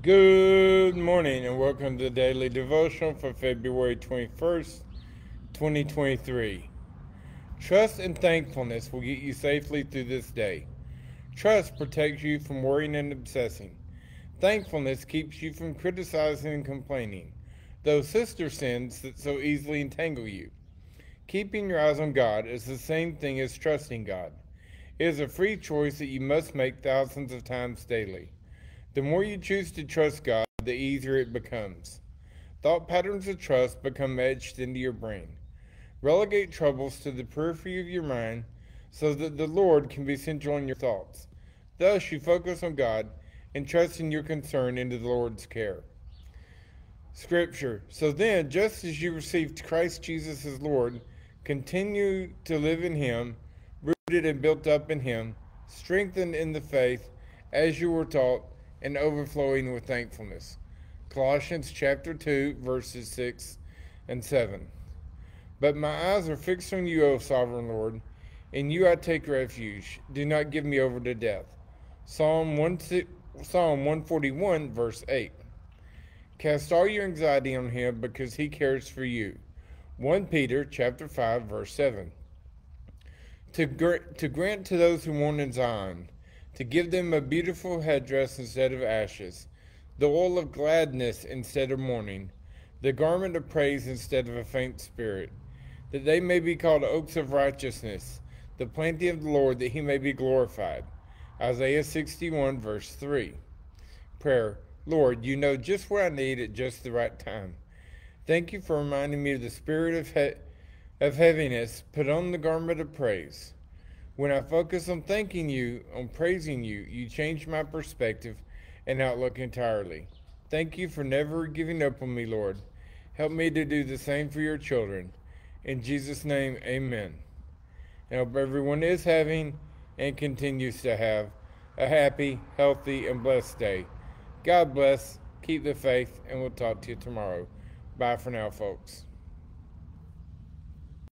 Good morning and welcome to the daily devotional for February 21st, 2023. Trust and thankfulness will get you safely through this day. Trust protects you from worrying and obsessing. Thankfulness keeps you from criticizing and complaining, those sister sins that so easily entangle you. Keeping your eyes on God is the same thing as trusting God. It is a free choice that you must make thousands of times daily. The more you choose to trust God, the easier it becomes. Thought patterns of trust become etched into your brain. Relegate troubles to the periphery of your mind so that the Lord can be central in your thoughts. Thus, you focus on God and trust in your concern into the Lord's care. Scripture. So then, just as you received Christ Jesus as Lord, continue to live in Him, rooted and built up in Him, strengthened in the faith, as you were taught and overflowing with thankfulness. Colossians chapter 2, verses 6 and 7. But my eyes are fixed on you, O sovereign Lord. In you I take refuge. Do not give me over to death. Psalm 1, Psalm 141, verse 8. Cast all your anxiety on him because he cares for you. 1 Peter chapter 5, verse 7. To, gr- to grant to those who mourn in Zion, to give them a beautiful headdress instead of ashes, the oil of gladness instead of mourning, the garment of praise instead of a faint spirit, that they may be called oaks of righteousness, the planting of the Lord, that he may be glorified. Isaiah 61, verse 3. Prayer Lord, you know just what I need at just the right time. Thank you for reminding me of the spirit of, he- of heaviness. Put on the garment of praise. When I focus on thanking you, on praising you, you change my perspective and outlook entirely. Thank you for never giving up on me, Lord. Help me to do the same for your children. In Jesus' name, amen. I hope everyone is having and continues to have a happy, healthy, and blessed day. God bless, keep the faith, and we'll talk to you tomorrow. Bye for now, folks.